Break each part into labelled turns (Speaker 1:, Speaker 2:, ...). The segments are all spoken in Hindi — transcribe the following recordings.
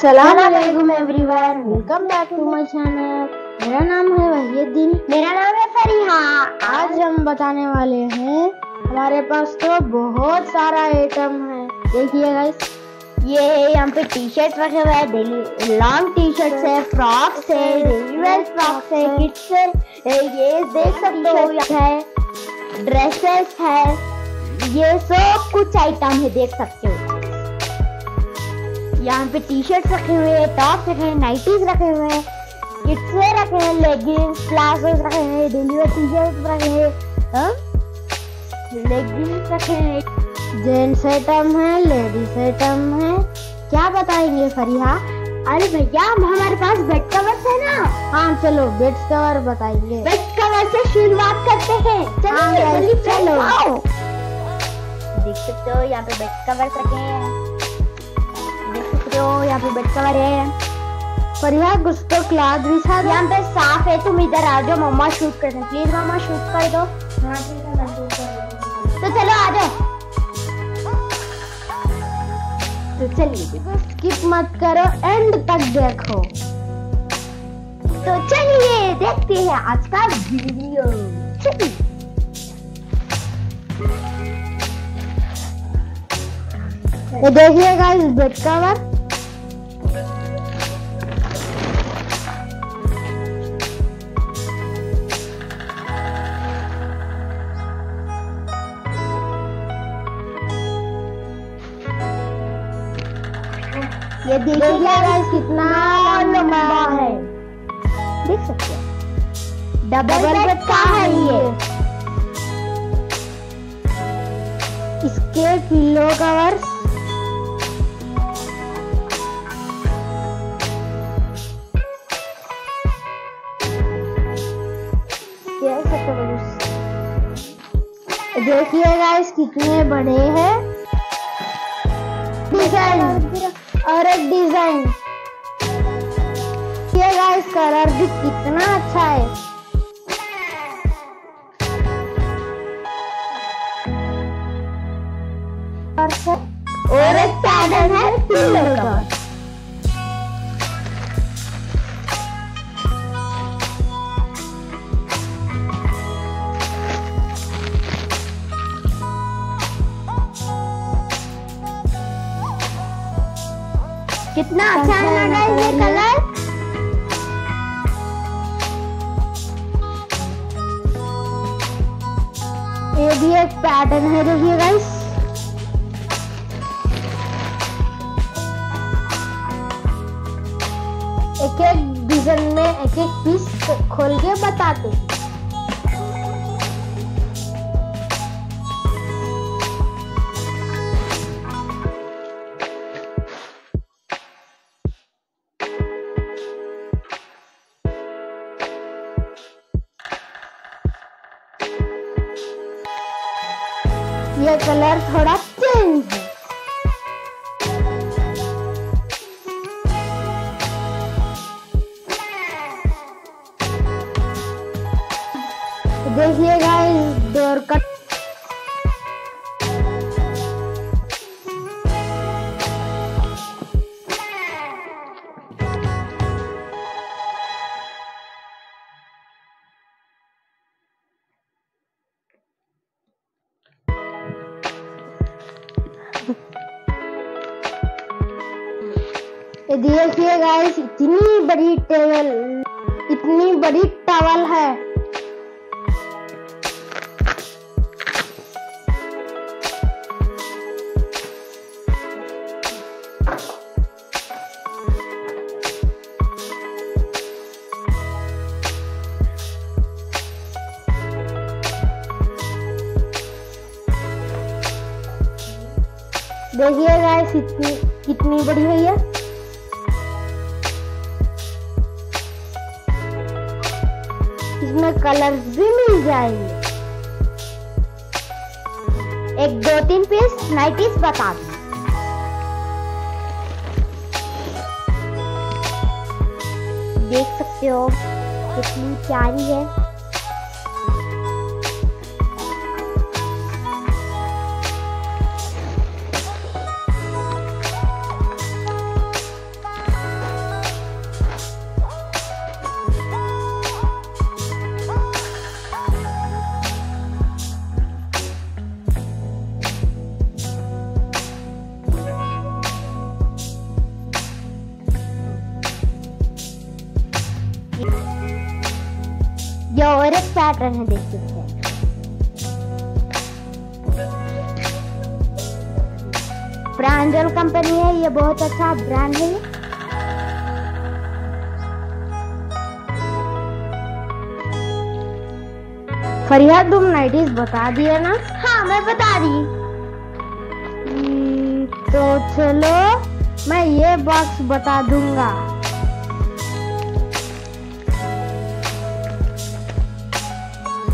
Speaker 1: Aslam everyone welcome back to my channel मेरा नाम है वहीदीन
Speaker 2: मेरा नाम है फरीहा।
Speaker 1: आज हम बताने वाले हैं हमारे पास तो बहुत सारा आइटम है। देखिए गाइस
Speaker 2: ये है यहाँ पे टी शर्ट रखे हुए हैं डेली लॉन्ग टी शर्ट है फ्रॉक्स है डेली वेयर फ्रॉक्स है किड्स है ये देख सकते हो है ड्रेसेस है ये सब कुछ आइटम है देख सकते हो। यहाँ पे टी शर्ट रखे हुए हैं टॉप रखे हैं नाइटीज रखे हुए हैं किड्स वेयर रखे हैं लेगिंग्स प्लाजोस रखे हैं डेली वेयर टी शर्ट रखे हैं लेगिंग्स रखे हैं
Speaker 1: जेंट्स आइटम है लेडीज़ आइटम है। क्या बताएँगे फरिया
Speaker 2: अरे भैया हमारे पास बेड कवर्स है ना।
Speaker 1: हाँ चलो बेड कवर बताएँगे।
Speaker 2: बेड कवर से शुरुआत करते हैं।
Speaker 1: हाँ, चलो।
Speaker 2: चलो देख सकते हो यहाँ पे बेड कवर रखे हैं। हो, यहाँ पे बेड कवर है।
Speaker 1: फरिया कुछ तो क्लाथ बिछा दो
Speaker 2: यहाँ पे साफ़ है, तुम इधर आ जाओ मम्मा शूट कर प्लीज़ मम्मा शूट कर दो। तो चलो, आ जाओ। तो चलिए
Speaker 1: स्किप मत करो एंड तक देखो।
Speaker 2: तो चलिए, देखते हैं आज का वीडियो
Speaker 1: ये देखिए गाइस बेड कवर।
Speaker 2: ये देखिए
Speaker 1: गाइस कितना
Speaker 2: लंबा है।
Speaker 1: देख सकते हो।
Speaker 2: डबल बेड का है ये?
Speaker 1: इसके पिलो कवर्स guys। देखिए गाइस कितने बड़े हैं। डिज़ाइन और एक डिज़ाइन ये गाइस कलर भी कितना अच्छा है.
Speaker 2: और एक पैटर्न है. कितना अच्छा है ना guys ये कलर।
Speaker 1: ये भी एक पैटर्न है, देखिए गाइस एक एक डिज़ाइन में एक एक पीस खोल के बताते ये कलर थोड़ा चेंज है देखिए ये देखिए गाइस इतनी बड़ी टेबल इतनी बड़ी टवल है। देखिए गाइस इतनी, कितनी बड़ी हुई है इसमें कलर्स भी मिल जाएँगे।
Speaker 2: एक, दो, तीन पीस नाइटीज बता दो। देख सकते हो कितनी प्यारी है। पैटर्न है देख सकते हैं प्रांजल कंपनी है ये बहुत अच्छा ब्रांड है।
Speaker 1: फरिया तुम नाइटीज बता दिए ना?
Speaker 2: हाँ मैं बता दी
Speaker 1: हम्म, तो चलो मैं ये बॉक्स बता दूँगा।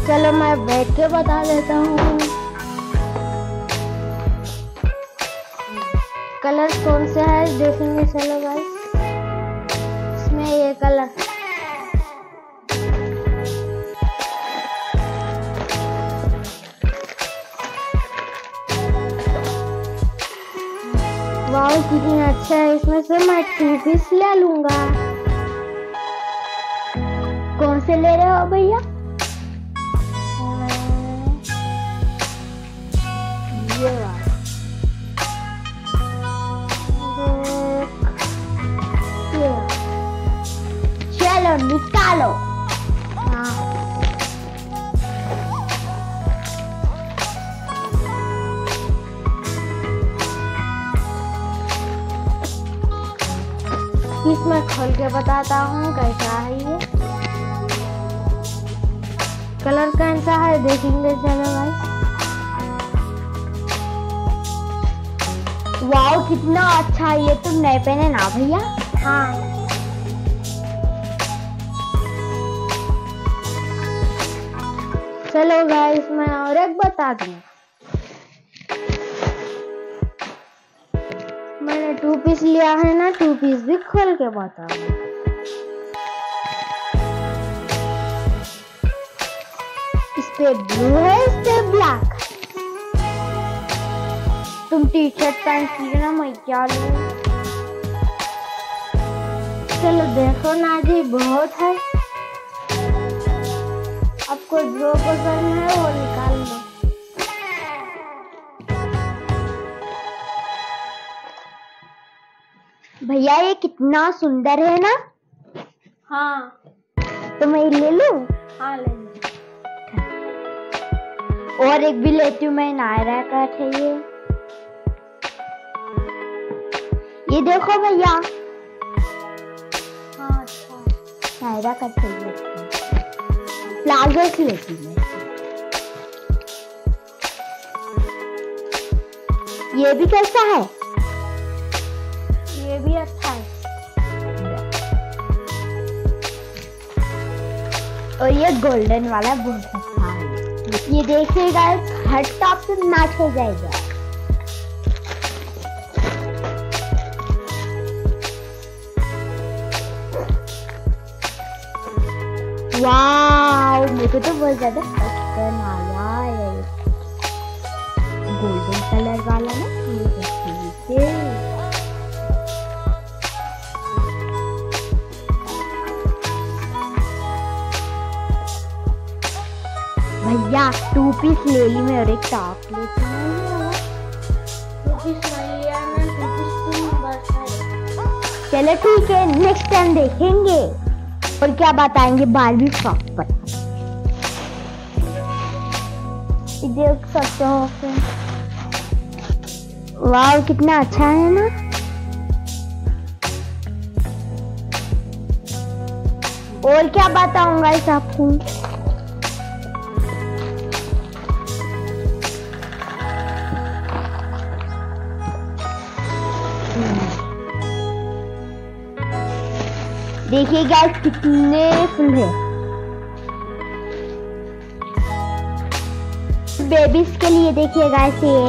Speaker 1: चलो मैं बैठ के बता देता हूँ। कलर कौन से है? देखेंगे, चलो भाई। इसमें ये कलर। वाह कितनी अच्छा है। इसमें से मैं टू पीस ले लूँगा।
Speaker 2: कौन से ले रहे हो भैया?
Speaker 1: हाँ इसमें खोल के बताता हूँ कैसा है ये। कलर कैसा है, देखेंगे चलो भाई।
Speaker 2: वाओ कितना अच्छा है ये तुम नए पहने ना भैया।
Speaker 1: हाँ। चलो गाइस मैं और एक बता दूँ। मैंने टू पीस लिया है ना टू पीस भी खोल के बताऊँगा
Speaker 2: इस पे ब्लू है इस पे ब्लैक तुम टी शर्ट पैंट की ना मैं क्या लूँ?
Speaker 1: चलो देखो ना जी बहुत है। आपको जो पसंद है वो निकाल लो।
Speaker 2: भैया ये कितना सुंदर है ना।
Speaker 1: हाँ।
Speaker 2: तो मैं ले लू?
Speaker 1: हाँ ले लो।
Speaker 2: और एक भी लेती हूँ मैं नायरा का है ये। ये देखो भैया।
Speaker 1: हाँ अच्छा।
Speaker 2: नायरा का चाहिए प्लाजो की लेती हूँ। ये भी कैसा है?
Speaker 1: ये भी अच्छा है।
Speaker 2: और ये गोल्डन वाला बहुत अच्छा है। ये देखिएगा हर टॉप से मैच हो जाएगा। वाओ मेरे को तो बहुत ज़्यादा पसंद आया है गोल्डन कलर वाला ना ये देखिए भैया टू पीस ले ली मैं और एक टॉप लेती
Speaker 1: बस है
Speaker 2: चलो ठीक है नेक्स्ट टाइम देखेंगे। और क्या बताएँगे बारहवीं फ्रॉक पर? देख सकते हो वाह कितना अच्छा है ना? और क्या बताऊँगा इस आपको? देखिए गाइस कितने फुल है। बेबीज के लिए देखिए गाइस ये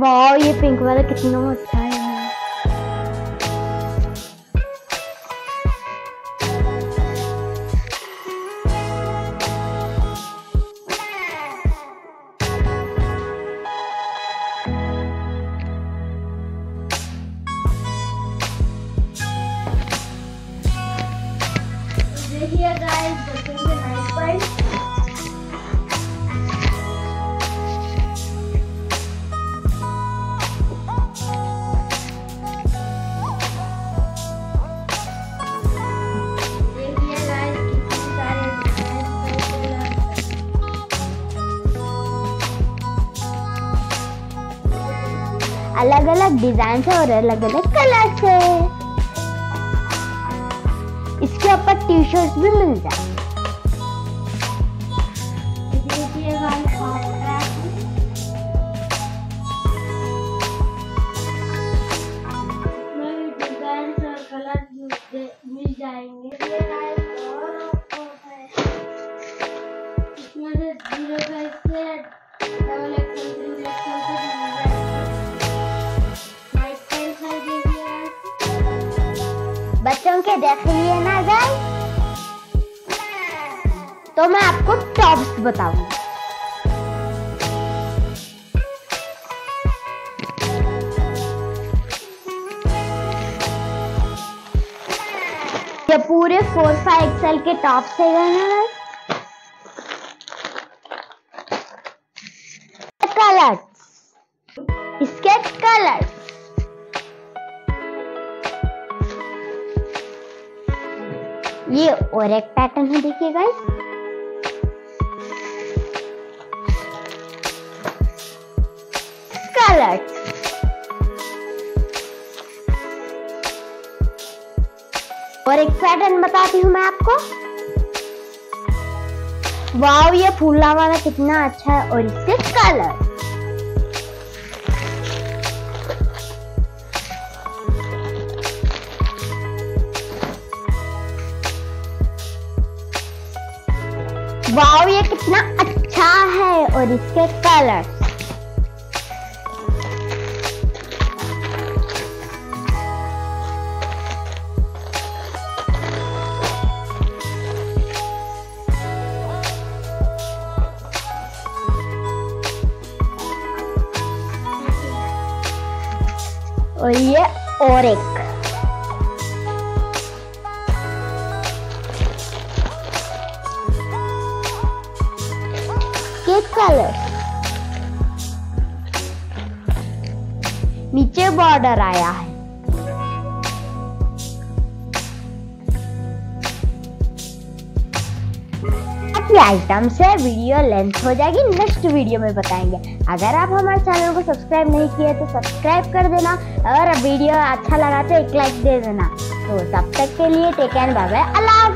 Speaker 2: वाह ये पिंक वाला कितना अच्छा अलग अलग डिज़ाइन है और अलग अलग कलर से। इसके ऊपर टी शर्ट भी मिल जाए
Speaker 1: मिल जाएँगे।
Speaker 2: बच्चों के देख लिए ना जाए तो मैं आपको टॉप्स बताऊँगी। पूरे फोर फाइव एक्सएल के टॉप है ना कलर्स ये और एक पैटर्न है, देखिए गाइस कलर्स और एक पैटर्न बताती हूँ मैं आपको। वाव ये फूला वाला कितना अच्छा है, और इसके कलर वाव ये कितना अच्छा है और इसके कलर नीचे बॉर्डर आया है। बाकी आइटम से वीडियो लेंथ हो जाएगी। नेक्स्ट वीडियो में बताएँगे। अगर आप हमारे चैनल को सब्सक्राइब नहीं किए तो सब्सक्राइब कर देना और वीडियो अच्छा लगा तो एक लाइक दे देना। तो तब तक के लिए take and bye bye Allah